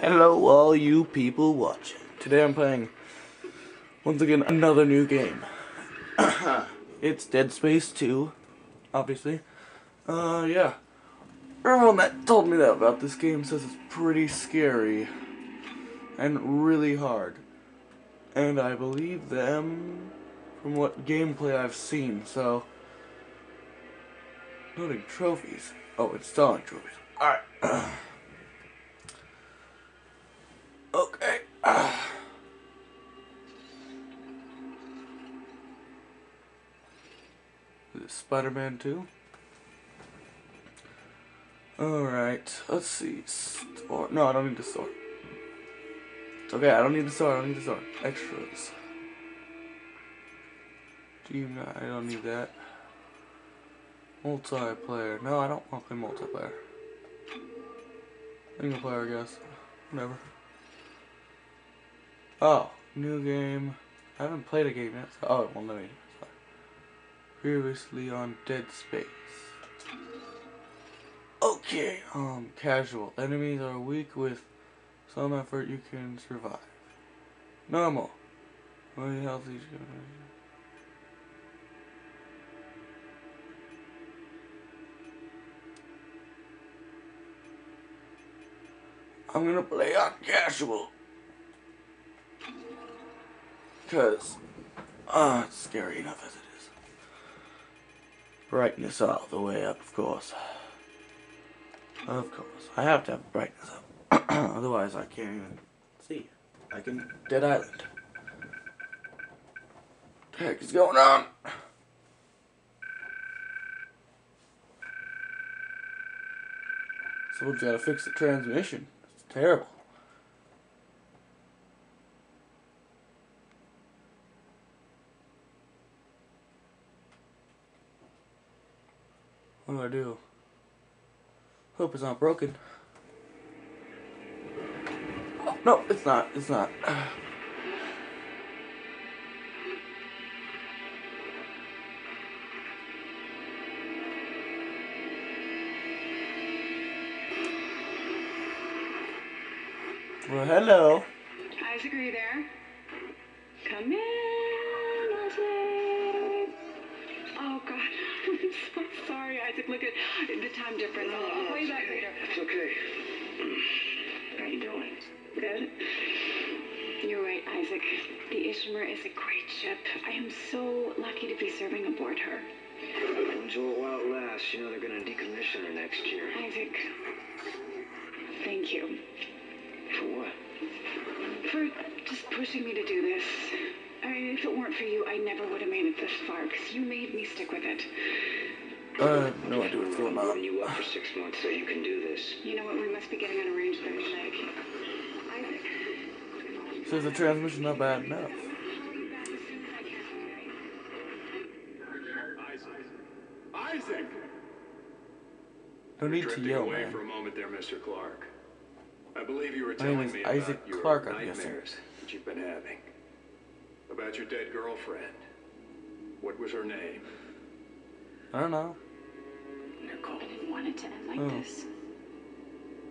Hello, all you people watching. Today I'm playing, once again, another new game. it's Dead Space 2, obviously. Uh, yeah. Everyone that told me that about this game says it's pretty scary. And really hard. And I believe them from what gameplay I've seen, so... Loading trophies. Oh, installing trophies. Alright. okay. Spider-Man 2? Alright, let's see. Store. No, I don't need the store. Okay, I don't need the store, I don't need the store. Extras. Team, I don't need that. Multiplayer. No, I don't want to play multiplayer. Single player, I guess. Whatever. Oh, new game. I haven't played a game yet. So, oh, well, let me. Previously on Dead Space. Okay, um, casual. Enemies are weak with some effort you can survive. Normal. Very healthy. I'm gonna play on casual. Cause, ah, uh, it's scary enough as it is. Brightness all the way up, of course. Of course. I have to have brightness up. Otherwise I can't even see. I can Dead Island. What the heck is going on? Someone's gotta fix the transmission It's terrible. I do? Hope it's not broken. Oh, no, it's not. It's not. Well, hello. Isaac, are you there? Come in, I'm so sorry, Isaac. Look at the time difference. I'll, I'll call you back later. It's okay. How are you doing? Good? You're right, Isaac. The Ishimura is a great ship. I am so lucky to be serving aboard her. Enjoy it while it lasts. You know they're going to decommission her next year. Isaac, thank you. For what? For just pushing me to do this. Weren't for you, I never would have made it this far, because you made me stick with it. Uh, no idea what's going on. you up for six months so you can do this. You know what? We must be getting an arrangement. Isaac. Says the transmission not bad enough. Isaac! No need to yell, away man. for a moment there, Mr. Clarke. I believe you were telling is me Isaac about your Clarke, I'm nightmares that you've been having. About your dead girlfriend. What was her name? I don't know. Nicole. I didn't want it to end like Oh. this.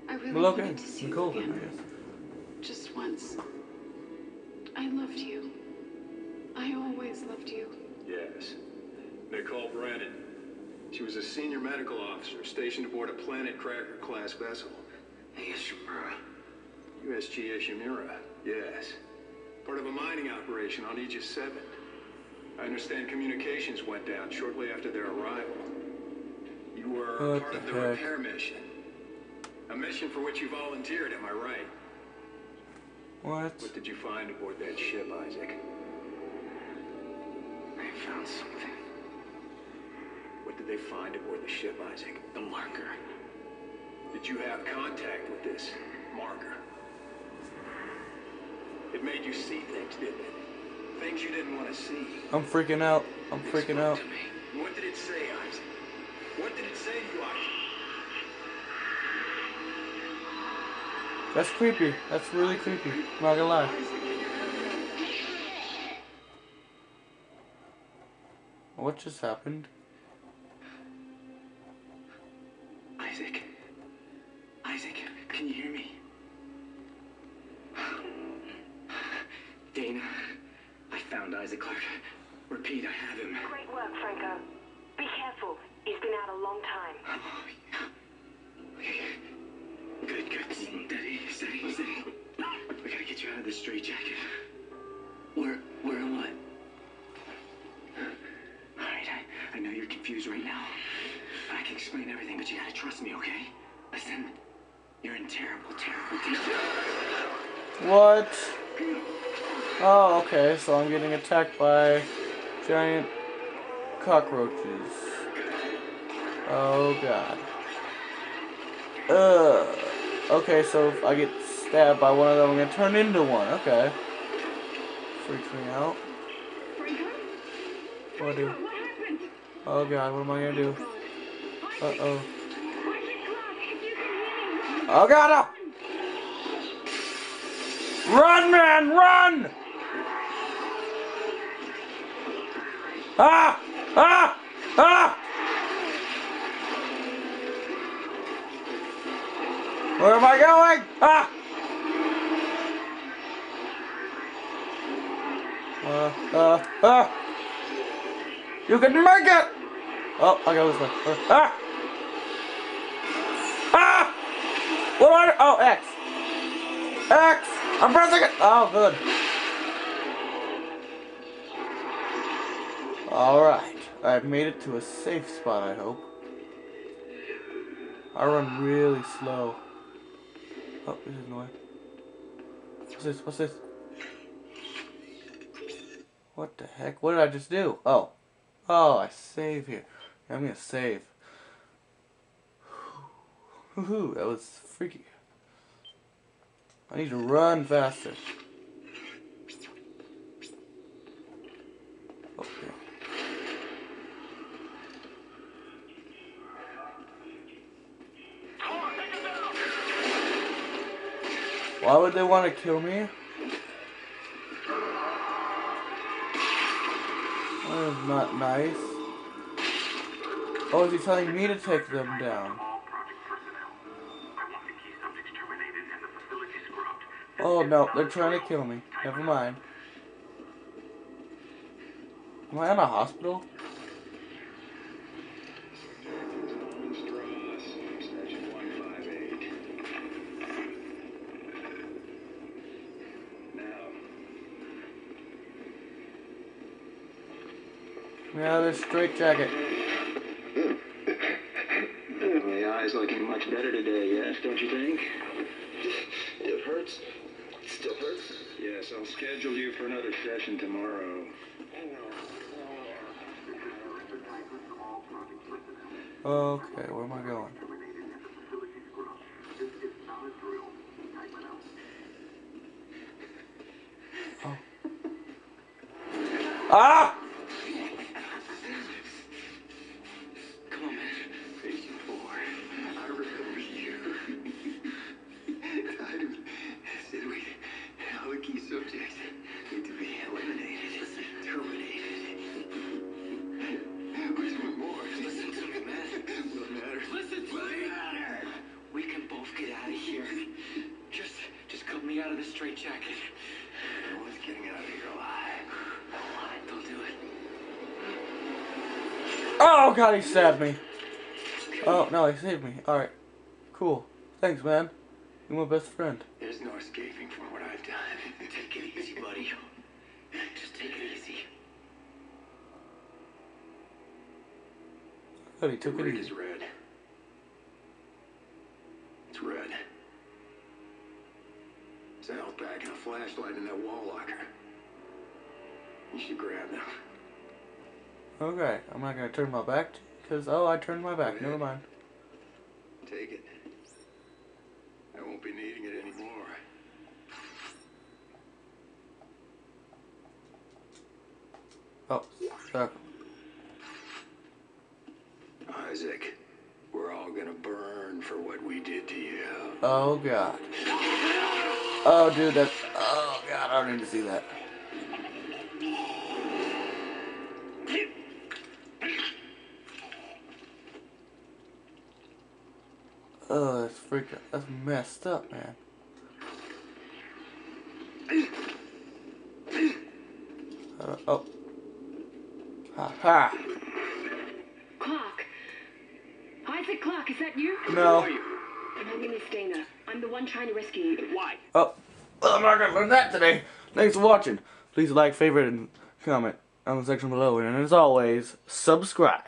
I really Well, okay. wanted to see Nicole, you then, I again. guess. Just once. I loved you. I always loved you. Yes. Nicole Brennan. She was a senior medical officer stationed aboard a Planet Cracker class vessel. Ishimura. USG Ishimura, yes. Part of a mining operation on Aegis 7. I understand communications went down shortly after their arrival. You were What part the of the heck? repair mission. A mission for which you volunteered, am I right? What? What did you find aboard that ship, Isaac? I found something. What did they find aboard the ship, Isaac? The marker. Did you have contact with this marker? It made you see things, didn't it? Things you didn't want to see. I'm freaking out. I'm freaking out. What did it say, Isaac? What did it say to you, Isaac? That's creepy. That's really creepy. I'm not gonna lie. What just happened? Trust me, okay? Listen, you're in terrible, terrible danger. What? Oh, okay, so I'm getting attacked by giant cockroaches. Oh god. Ugh. Okay, so if I get stabbed by one of them, I'm gonna turn into one. Okay. Freaks me out. What do? Oh god, what am I gonna do? Uh oh. Oh god! ah! Run, man, run! Ah! Ah! Ah! Where am I going? Ah! Uh, uh, ah! You can make it! Oh, I go this way. Uh! Ah! What do? Oh, X. X! I'm pressing it! Oh, good. Alright. I've made it to a safe spot, I hope. I run really slow. Oh, this is noise. What's this? What's this? What the heck? What did I just do? Oh. Oh, I save here. I'm gonna save. Woohoo, that was freaky. I need to run faster. Oh, okay. Why would they want to kill me? That is not nice. Oh, is he telling me to take them down? Oh no, they're trying to kill me. Never mind. Am I in a hospital? Stross, extension 158. Now, Yeah, this straight jacket. The eye's looking much better today, yes, don't you think? it hurts. It still hurts? Yes, I'll schedule you for another session tomorrow. Okay, where am I going? Oh. Ah! No one's getting out of here alive. Don't do it. Oh god, he stabbed me. Oh no, he saved me. Alright. Cool. Thanks, man. You're my best friend. There's no escaping from what I've done. Take it easy, buddy. Just take it easy. He took it easy. red. It's red. It's a health bag and a flashlight in that wall locker. You should grab them. Okay, I'm not gonna turn my back because oh, I turned my back. Never mind. Take it. I won't be needing it anymore. Oh, circle. Isaac, we're all gonna burn for what we did to you. Oh god. Oh dude, that's oh god, I don't need to see that. Oh, that's freaking that's messed up, man. Uh, oh. Ha ha. Clarke. Isaac Clarke, is that you? No. My name is Daina. I'm the one trying to rescue you. Why? Oh. Well, I'm not gonna learn that today. Thanks for watching. Please like, favorite, and comment on the section below. And as always, subscribe.